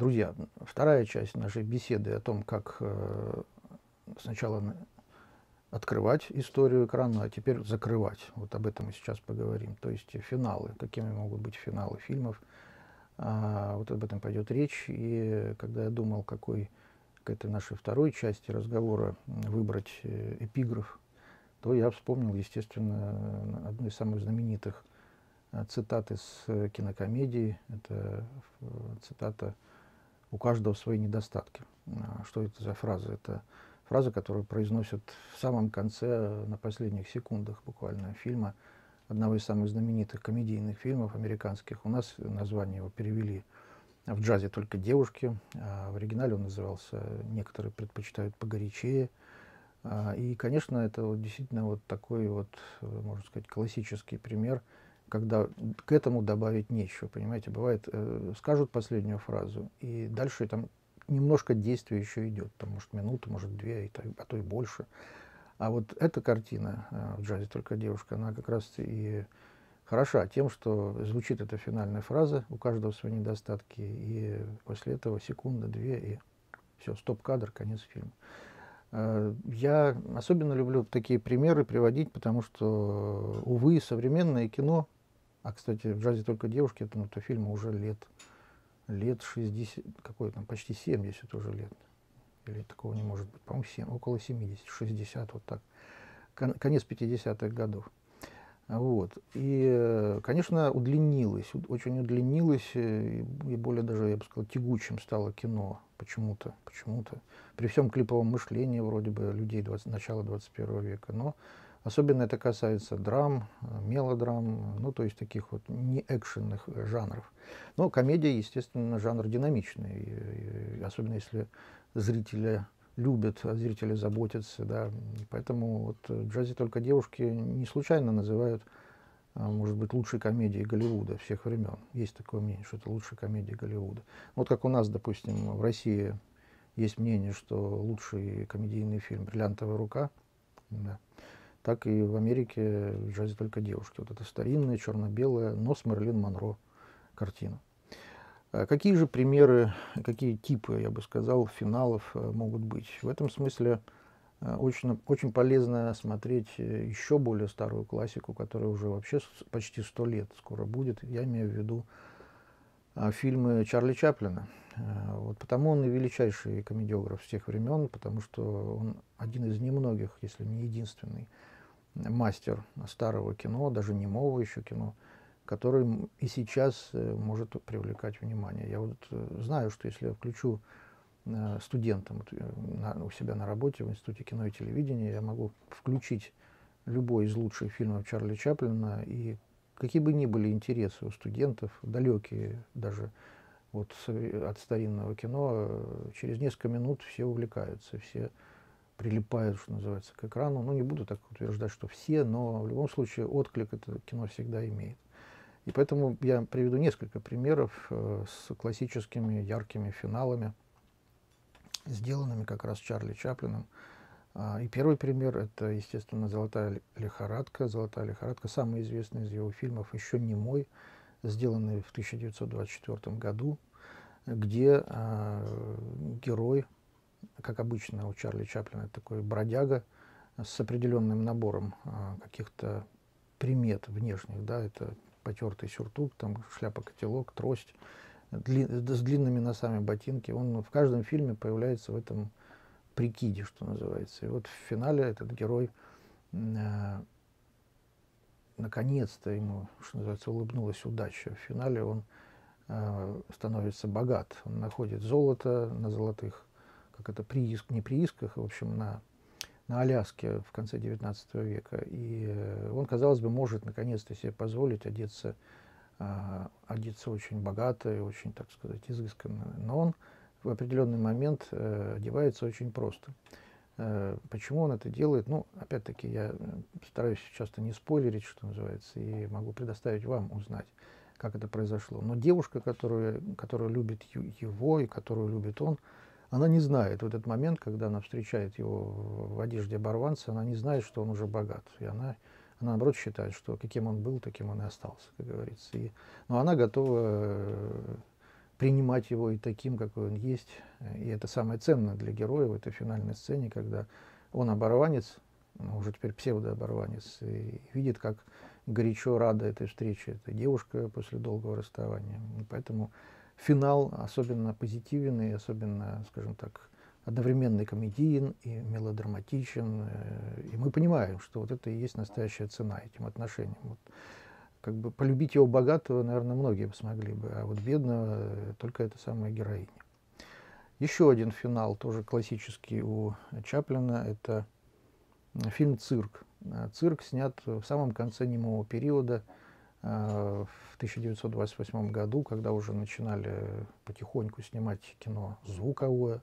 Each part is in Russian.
Друзья, вторая часть нашей беседы о том, как э, сначала открывать историю экрана, а теперь закрывать. Вот об этом мы сейчас поговорим. То есть финалы, какими могут быть финалы фильмов. А, вот об этом пойдет речь. И когда я думал, какой к этой нашей второй части разговора выбрать э, эпиграф, то я вспомнил, естественно, одну из самых знаменитых э, цитат из кинокомедии. Это цитата «У каждого свои недостатки». А, что это за фраза? Это фраза, которую произносят в самом конце, на последних секундах буквально фильма, одного из самых знаменитых комедийных фильмов американских. У нас название его перевели в джазе только девушки. А в оригинале он назывался «Некоторые предпочитают погорячее». А, и, конечно, это вот действительно вот такой вот, можно сказать, классический пример, когда к этому добавить нечего, понимаете, бывает, э, скажут последнюю фразу, и дальше там немножко действие еще идет, там, может, минуту, может, две, и так, а то и больше. А вот эта картина э, в джазе «Только девушка», она как раз и хороша тем, что звучит эта финальная фраза, у каждого свои недостатки, и после этого секунда, две, и все, стоп-кадр, конец фильма. Э, я особенно люблю такие примеры приводить, потому что, увы, современное кино, а, кстати, в джазе только девушки, это, ну, то фильму уже лет лет 60, какой там, почти 70 уже лет. Или такого не может быть, по-моему, около 70, 60, вот так. Конец 50-х годов. Вот. И, конечно, удлинилось, очень удлинилось, э, и более даже, я бы сказал, тягучим стало кино почему-то, почему-то. При всем клиповом мышлении вроде бы людей 20, начала 21 века, но особенно это касается драм, мелодрам, ну, то есть таких вот не экшенных жанров. Но комедия, естественно, жанр динамичный, и, и, особенно если зрители любят, а зрители заботятся, да, поэтому вот в джазе только девушки не случайно называют, а, может быть, лучшей комедией Голливуда всех времен. Есть такое мнение, что это лучшая комедия Голливуда. Вот как у нас, допустим, в России есть мнение, что лучший комедийный фильм «Бриллиантовая рука», да, так и в Америке в джазе только девушки. Вот это старинная, черно-белая, но с Мерлин Монро картина. А какие же примеры, какие типы, я бы сказал, финалов э, могут быть? В этом смысле э, очень, очень полезно смотреть э, еще более старую классику, которая уже вообще почти сто лет скоро будет. Я имею в виду фильмы Чарли Чаплина. Вот потому он и величайший комедиограф всех времен, потому что он один из немногих, если не единственный, мастер старого кино, даже немого еще кино, который и сейчас э, может привлекать внимание. Я вот э, знаю, что если я включу э, студентам у себя на работе в Институте кино и телевидения, я могу включить любой из лучших фильмов Чарли Чаплина, и какие бы ни были интересы у студентов, далекие даже вот от старинного кино, через несколько минут все увлекаются, все прилипают, что называется, к экрану. Ну, не буду так утверждать, что все, но в любом случае отклик это кино всегда имеет. И поэтому я приведу несколько примеров э, с классическими яркими финалами, сделанными как раз Чарли Чаплином. А, и первый пример – это, естественно, «Золотая лихорадка». «Золотая лихорадка» – самый известный из его фильмов, еще не мой, сделанный в 1924 году, где э, герой, как обычно у Чарли Чаплина, такой бродяга с определенным набором э, каких-то примет внешних, да, это потертый сюртук, там шляпа-котелок, трость, дли, с длинными носами ботинки. Он в каждом фильме появляется в этом прикиде, что называется. И вот в финале этот герой э, наконец-то ему, что называется, улыбнулась удача. В финале он э, становится богат. Он находит золото на золотых, как это, прииск, не приисках, а, в общем, на на Аляске в конце XIX века. И э, он, казалось бы, может наконец-то себе позволить одеться, а, одеться очень богато и очень, так сказать, изысканно. Но он в определенный момент э, одевается очень просто. Э, почему он это делает? Ну, опять-таки, я стараюсь часто не спойлерить, что называется, и могу предоставить вам узнать, как это произошло. Но девушка, которую, которая любит его и которую любит он, она не знает, в этот момент, когда она встречает его в одежде оборванца, она не знает, что он уже богат. И она, она наоборот, считает, что каким он был, таким он и остался, как говорится. И, но она готова принимать его и таким, какой он есть. И это самое ценное для героя в этой финальной сцене, когда он оборванец, ну, уже теперь псевдооборванец, и видит, как горячо рада этой встрече эта девушка после долгого расставания. И поэтому финал особенно позитивен и особенно, скажем так, одновременно и комедиен, и мелодраматичен. Э, и мы понимаем, что вот это и есть настоящая цена этим отношениям. Вот, как бы полюбить его богатого, наверное, многие бы смогли бы, а вот бедного э, только эта самая героиня. Еще один финал, тоже классический у Чаплина, это фильм «Цирк». Э, «Цирк» снят в самом конце немого периода, в 1928 году, когда уже начинали потихоньку снимать кино звуковое,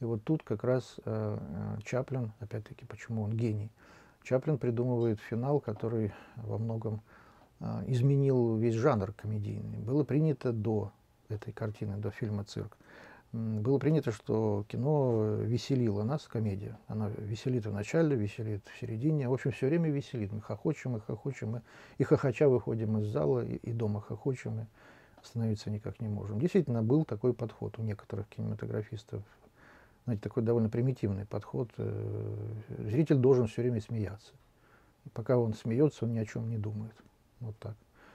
и вот тут как раз э, э, Чаплин, опять-таки, почему он гений, Чаплин придумывает финал, который во многом э, изменил весь жанр комедийный. Было принято до этой картины, до фильма «Цирк», было принято, что кино веселило нас, комедия. Оно веселит в начале, веселит в середине. В общем, все время веселит. Мы хохочем и хохочем. И, и хохоча выходим из зала, и, и дома хохочем, и остановиться никак не можем. Действительно, был такой подход у некоторых кинематографистов знаете, такой довольно примитивный подход. Э, зритель должен все время смеяться. Пока он смеется, он ни о чем не думает. Вот так.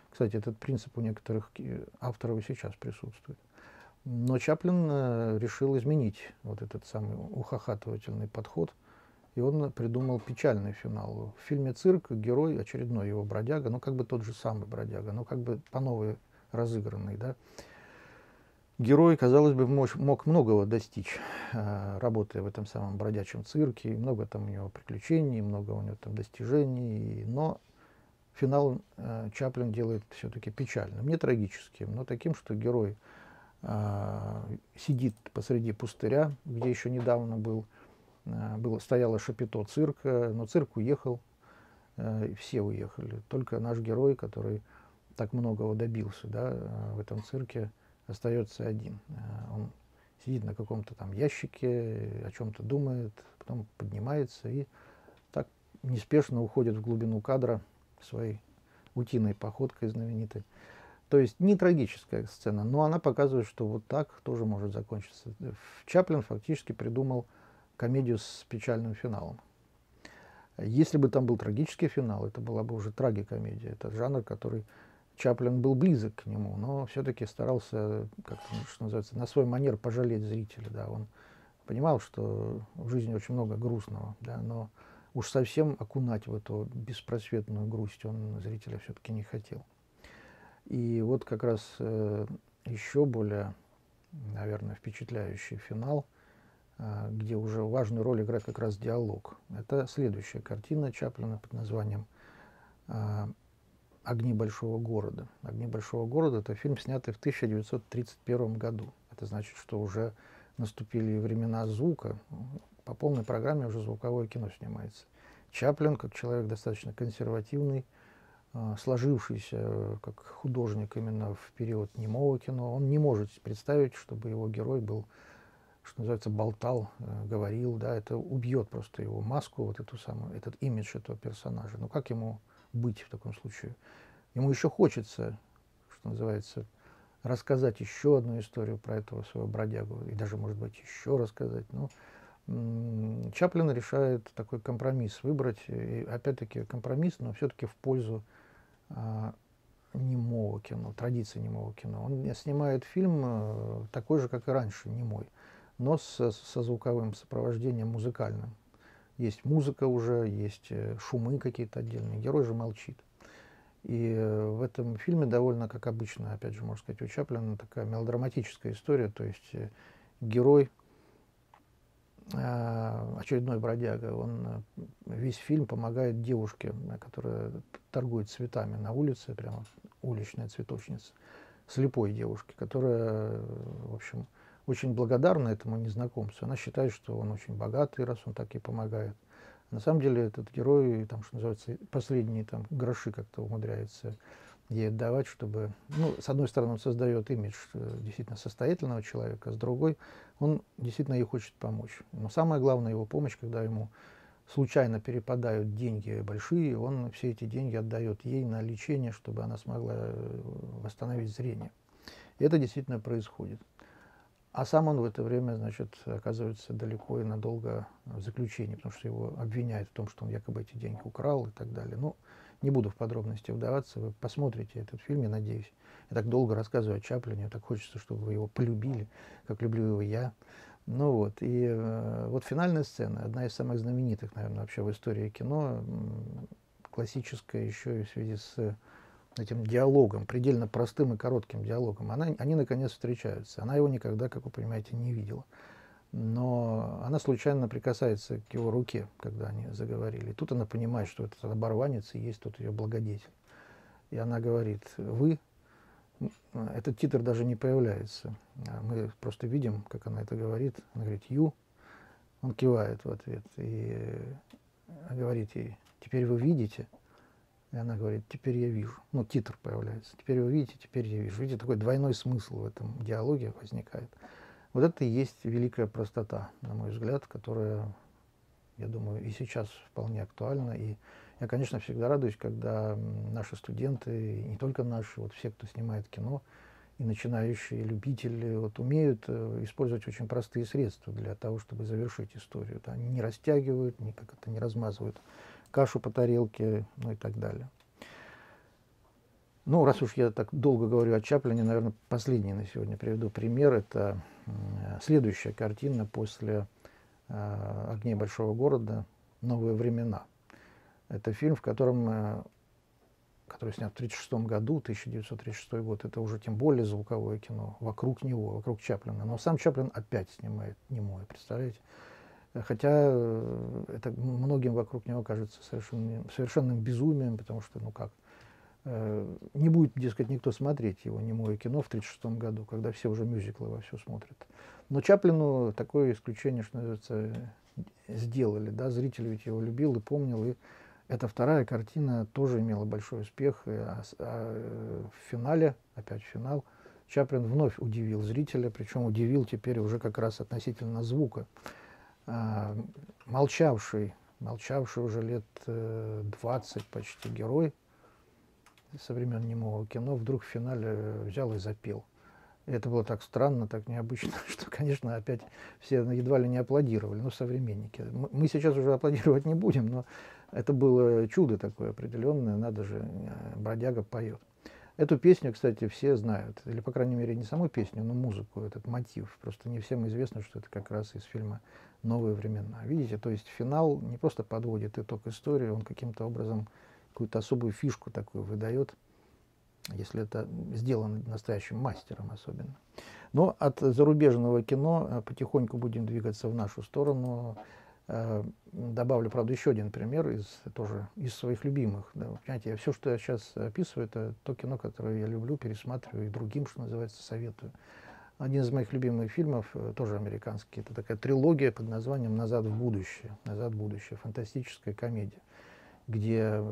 Кстати, этот принцип у некоторых авторов и сейчас присутствует. Но Чаплин э, решил изменить вот этот самый ухахатывательный подход, и он придумал печальный финал. В фильме «Цирк» герой, очередной его бродяга, ну как бы тот же самый бродяга, но как бы по новой разыгранный, да, Герой, казалось бы, мог, многого достичь, э, работая в этом самом бродячем цирке. Много там у него приключений, много у него там достижений. Но финал э, Чаплин делает все-таки печальным. Не трагическим, но таким, что герой э, сидит посреди пустыря, где еще недавно был, было, стояло шапито цирка, но цирк уехал, все уехали. Только наш герой, который так многого добился да, в этом цирке, остается один. Э, он сидит на каком-то там ящике, о чем-то думает, потом поднимается и так неспешно уходит в глубину кадра своей утиной походкой знаменитой. То есть не трагическая сцена, но она показывает, что вот так тоже может закончиться. Чаплин фактически придумал комедию с печальным финалом. Если бы там был трагический финал, это была бы уже трагикомедия. Это жанр, который Чаплин был близок к нему, но все-таки старался, как что называется, на свой манер пожалеть зрителя. Да. Он понимал, что в жизни очень много грустного, да, но уж совсем окунать в эту беспросветную грусть он зрителя все-таки не хотел. И вот как раз э, еще более, наверное, впечатляющий финал, э, где уже важную роль играет как раз диалог. Это следующая картина Чаплина под названием э, «Огни большого города». «Огни большого города» — это фильм, снятый в 1931 году. Это значит, что уже наступили времена звука. По полной программе уже звуковое кино снимается. Чаплин, как человек достаточно консервативный, а, сложившийся как художник именно в период немого кино, он не может представить, чтобы его герой был, что называется, болтал, э, говорил, да, это убьет просто его маску, вот эту самую, этот имидж этого персонажа. Ну как ему быть в таком случае. Ему еще хочется, что называется, рассказать еще одну историю про этого своего бродягу, и даже, может быть, еще рассказать. Но Чаплин решает такой компромисс выбрать, и опять-таки компромисс, но все-таки в пользу а, немого кино, традиции немого кино. Он снимает фильм а, такой же, как и раньше, немой, но с, со звуковым сопровождением музыкальным. Есть музыка уже, есть э, шумы какие-то отдельные. Герой же молчит. И э, в этом фильме довольно, как обычно, опять же, можно сказать, у Чаплина такая мелодраматическая история. То есть э, герой, очередной бродяга, он весь фильм помогает девушке, которая торгует цветами на улице, прямо уличная цветочница, слепой девушке, которая, в общем, очень благодарна этому незнакомцу. Она считает, что он очень богатый, раз он так ей помогает. На самом деле этот герой, там, что называется, последние там, гроши как-то умудряется ей отдавать, чтобы, ну, с одной стороны, он создает имидж э, действительно состоятельного человека, с другой, он действительно ей хочет помочь. Но самое главное его помощь, когда ему случайно перепадают деньги большие, он все эти деньги отдает ей на лечение, чтобы она смогла э, восстановить зрение. И это действительно происходит. А сам он в это время, значит, оказывается далеко и надолго в заключении, потому что его обвиняют в том, что он якобы эти деньги украл и так далее. Ну, не буду в подробности вдаваться, вы посмотрите этот фильм, я надеюсь. Я так долго рассказываю о Чаплине, так хочется, чтобы вы его полюбили, как люблю его я. Ну вот, и э, вот финальная сцена, одна из самых знаменитых, наверное, вообще в истории кино, классическая еще и в связи с этим диалогом, предельно простым и коротким диалогом, она, они наконец встречаются. Она его никогда, как вы понимаете, не видела. Но она случайно прикасается к его руке, когда они заговорили. И тут она понимает, что этот оборванец и есть тот ее благодетель. И она говорит, вы, этот титр даже не появляется. А мы просто видим, как она это говорит. Она говорит, ю, он кивает в ответ и говорит ей, теперь вы видите, и она говорит, теперь я вижу. Ну, титр появляется. Теперь вы видите, теперь я вижу. Видите, такой двойной смысл в этом диалоге возникает. Вот это и есть великая простота, на мой взгляд, которая, я думаю, и сейчас вполне актуальна. И я, конечно, всегда радуюсь, когда наши студенты, не только наши, вот все, кто снимает кино, и начинающие любители вот, умеют э, использовать очень простые средства для того, чтобы завершить историю. Да, они не растягивают, никак это не размазывают кашу по тарелке, ну и так далее. Ну, раз уж я так долго говорю о Чаплине, наверное, последний на сегодня приведу пример. Это следующая картина после э, «Огней большого города. Новые времена». Это фильм, в котором, э, который снят в 1936 году, 1936 год. Это уже тем более звуковое кино вокруг него, вокруг Чаплина. Но сам Чаплин опять снимает немое, представляете? Хотя э, это многим вокруг него кажется совершенным, совершенным безумием, потому что, ну как, э, не будет, дескать, никто смотреть его немое кино в 1936 году, когда все уже мюзиклы во все смотрят. Но Чаплину такое исключение, что называется, сделали. Да? Зритель ведь его любил и помнил. И эта вторая картина тоже имела большой успех. И, а, а в финале, опять финал, Чаплин вновь удивил зрителя, причем удивил теперь уже как раз относительно звука. А, молчавший, молчавший уже лет 20 э, почти герой со времен немого кино, вдруг в финале взял и запел. И это было так странно, так необычно, что, конечно, опять все едва ли не аплодировали, ну, современники. Мы сейчас уже аплодировать не будем, но это было чудо такое определенное, надо же, э, бродяга поет. Эту песню, кстати, все знают, или, по крайней мере, не саму песню, но музыку, этот мотив. Просто не всем известно, что это как раз из фильма новые времена. Видите, то есть финал не просто подводит итог истории, он каким-то образом какую-то особую фишку такую выдает, если это сделано настоящим мастером особенно. Но от зарубежного кино э, потихоньку будем двигаться в нашу сторону. Э, добавлю, правда, еще один пример из, тоже из своих любимых. Да. Понимаете, все, что я сейчас описываю, это то кино, которое я люблю, пересматриваю и другим, что называется, советую. Один из моих любимых фильмов, э, тоже американский, это такая трилогия под названием «Назад в будущее». «Назад в будущее» — фантастическая комедия, где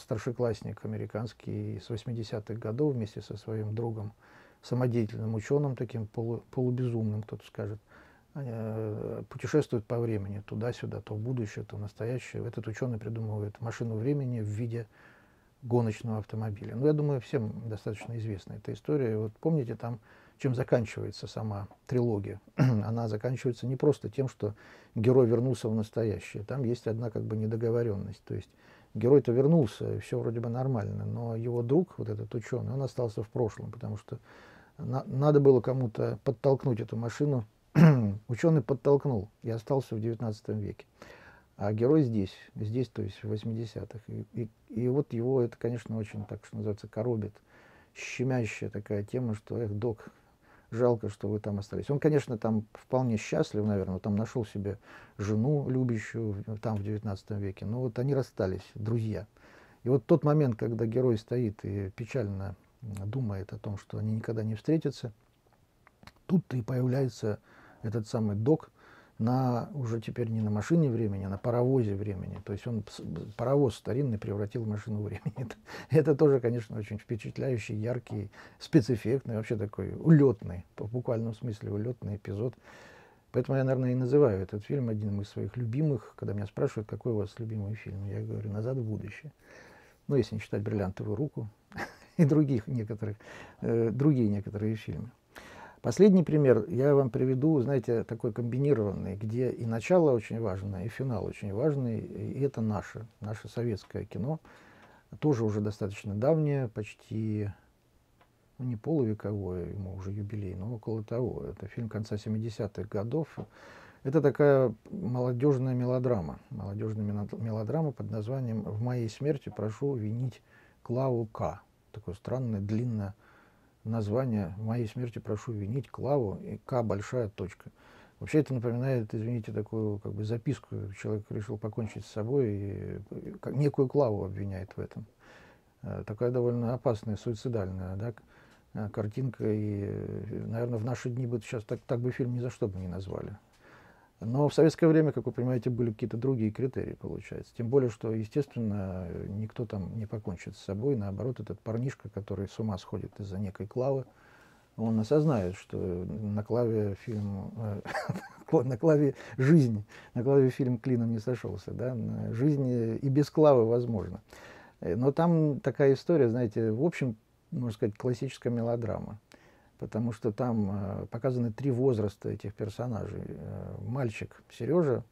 старшеклассник американский с 80-х годов вместе со своим другом, самодеятельным ученым, таким полу, полубезумным, кто-то скажет, э, путешествует по времени, туда-сюда, то в будущее, то в настоящее. Этот ученый придумывает машину времени в виде гоночного автомобиля. Ну, я думаю, всем достаточно известна эта история. Вот помните, там чем заканчивается сама трилогия. Она заканчивается не просто тем, что герой вернулся в настоящее. Там есть одна как бы недоговоренность. То есть герой-то вернулся, и все вроде бы нормально, но его друг, вот этот ученый, он остался в прошлом, потому что на, надо было кому-то подтолкнуть эту машину. ученый подтолкнул и остался в 19 веке. А герой здесь, здесь, то есть в 80-х. И, и, и вот его это, конечно, очень, так что называется, коробит. Щемящая такая тема, что, эх, док, жалко, что вы там остались. Он, конечно, там вполне счастлив, наверное, там нашел себе жену любящую там в 19 веке, но вот они расстались, друзья. И вот тот момент, когда герой стоит и печально думает о том, что они никогда не встретятся, тут-то и появляется этот самый док, на уже теперь не на машине времени, а на паровозе времени. То есть он паровоз старинный превратил в машину времени. Это, это тоже, конечно, очень впечатляющий, яркий, спецэффектный, вообще такой улетный, в буквальном смысле улетный эпизод. Поэтому я, наверное, и называю этот фильм одним из своих любимых. Когда меня спрашивают, какой у вас любимый фильм, я говорю «Назад в будущее». Ну, если не считать «Бриллиантовую руку», и других некоторых, э, другие некоторые фильмы. Последний пример я вам приведу, знаете, такой комбинированный, где и начало очень важно, и финал очень важный, и это наше, наше советское кино, тоже уже достаточно давнее, почти ну, не полувековое, ему уже юбилей, но около того. Это фильм конца 70-х годов. Это такая молодежная мелодрама. Молодежная мелодрама под названием «В моей смерти прошу винить Клаву К». Такое странное, длинное название «В моей смерти прошу винить Клаву» и «К» большая точка. Вообще это напоминает, извините, такую как бы записку. Человек решил покончить с собой и некую Клаву обвиняет в этом. Э, такая довольно опасная, суицидальная да, э, картинка. И, э, наверное, в наши дни бы сейчас так, так бы фильм ни за что бы не назвали. Но в советское время, как вы понимаете, были какие-то другие критерии, получается. Тем более, что, естественно, никто там не покончит с собой. Наоборот, этот парнишка, который с ума сходит из-за некой клавы, он осознает, что на клаве фильм, на клаве жизни, на клаве фильм клином не сошелся. Да? Жизнь и без клавы возможно. Но там такая история, знаете, в общем, можно сказать, классическая мелодрама потому что там э, показаны три возраста этих персонажей. Э, мальчик Сережа,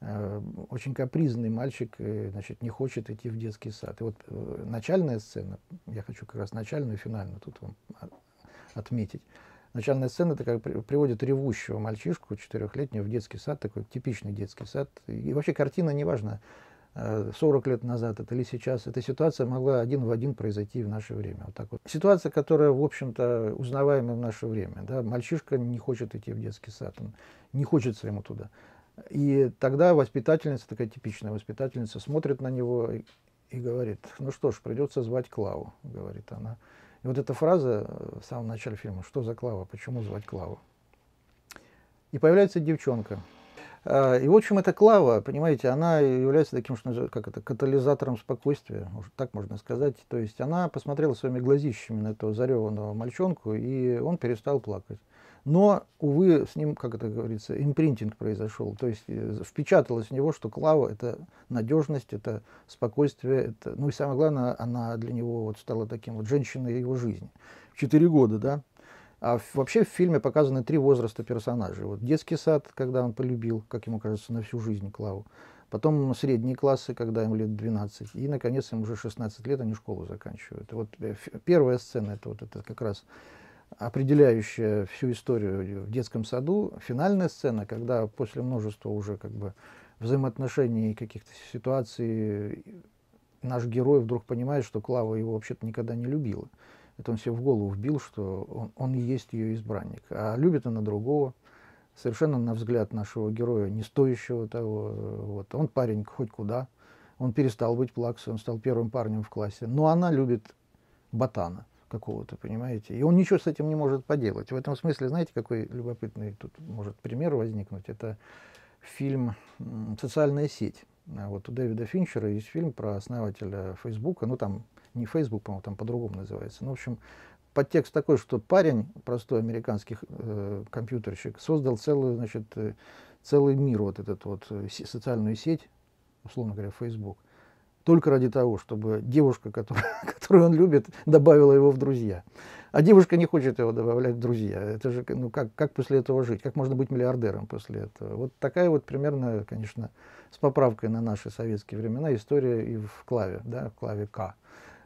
э, очень капризный мальчик, значит, не хочет идти в детский сад. И вот начальная сцена, я хочу как раз начальную и финальную тут вам отметить. Начальная сцена это как приводит ревущего мальчишку четырехлетнего в детский сад, такой типичный детский сад. И вообще картина неважна, 40 лет назад это или сейчас, эта ситуация могла один в один произойти в наше время. Вот так вот. Ситуация, которая, в общем-то, узнаваемая в наше время. Да? Мальчишка не хочет идти в детский сад, он не хочется ему туда. И тогда воспитательница, такая типичная воспитательница, смотрит на него и, и говорит, ну что ж, придется звать Клаву, говорит она. И вот эта фраза в самом начале фильма, что за Клава, почему звать Клаву? И появляется девчонка, и, в общем, эта клава, понимаете, она является таким, что как это, катализатором спокойствия, так можно сказать. То есть она посмотрела своими глазищами на этого зареванного мальчонку, и он перестал плакать. Но, увы, с ним, как это говорится, импринтинг произошел. То есть э, впечаталось в него, что Клава – это надежность, это спокойствие, это, ну и самое главное, она для него вот стала таким вот женщиной его жизни. Четыре года, да, а вообще в фильме показаны три возраста персонажей. Вот детский сад, когда он полюбил, как ему кажется, на всю жизнь Клаву. Потом средние классы, когда им лет 12. И, наконец, им уже 16 лет, они школу заканчивают. И вот э, первая сцена, это вот это как раз определяющая всю историю в детском саду. Финальная сцена, когда после множества уже как бы взаимоотношений, каких-то ситуаций, наш герой вдруг понимает, что Клава его вообще-то никогда не любила. Это он себе в голову вбил, что он, он и есть ее избранник. А любит она другого, совершенно на взгляд нашего героя, не стоящего того. Вот. Он парень хоть куда. Он перестал быть плаксой, он стал первым парнем в классе. Но она любит ботана какого-то, понимаете? И он ничего с этим не может поделать. В этом смысле, знаете, какой любопытный тут может пример возникнуть? Это фильм «Социальная сеть». Вот у Дэвида Финчера есть фильм про основателя Фейсбука, ну там не Facebook, по-моему, там по-другому называется. Ну, в общем, подтекст такой, что парень, простой американский э, компьютерщик, создал целую, значит, э, целый мир, вот этот вот, э, социальную сеть, условно говоря, Facebook, только ради того, чтобы девушка, которую, которую он любит, добавила его в друзья. А девушка не хочет его добавлять в друзья. Это же, ну как, как после этого жить? Как можно быть миллиардером после этого? Вот такая вот примерно, конечно, с поправкой на наши советские времена история и в клаве, да, в клаве К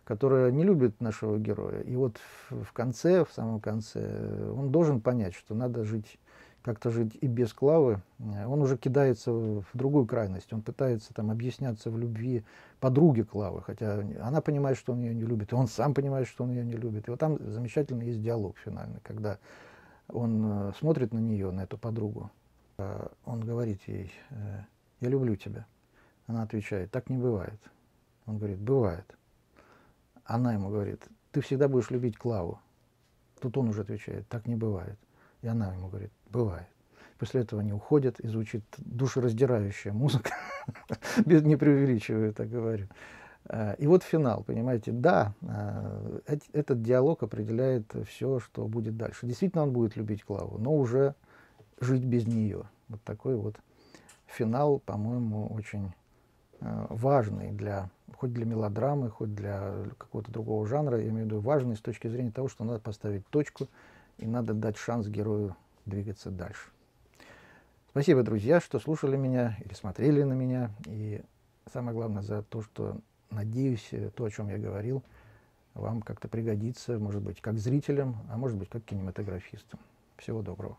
которая не любит нашего героя. И вот в конце, в самом конце, он должен понять, что надо жить, как-то жить и без Клавы. Он уже кидается в другую крайность. Он пытается там объясняться в любви подруге Клавы, хотя она понимает, что он ее не любит, и он сам понимает, что он ее не любит. И вот там замечательно есть диалог финальный, когда он э, смотрит на нее, на эту подругу. Э, он говорит ей, э, я люблю тебя. Она отвечает, так не бывает. Он говорит, бывает она ему говорит, ты всегда будешь любить Клаву. Тут он уже отвечает, так не бывает. И она ему говорит, бывает. После этого они уходят, и звучит душераздирающая музыка. Не преувеличиваю, так говорю. А, и вот финал, понимаете, да, а, этот диалог определяет все, что будет дальше. Действительно, он будет любить Клаву, но уже жить без нее. Вот такой вот финал, по-моему, очень важный для, хоть для мелодрамы, хоть для какого-то другого жанра, я имею в виду важный с точки зрения того, что надо поставить точку и надо дать шанс герою двигаться дальше. Спасибо, друзья, что слушали меня или смотрели на меня. И самое главное за то, что, надеюсь, то, о чем я говорил, вам как-то пригодится, может быть, как зрителям, а может быть, как кинематографистам. Всего доброго.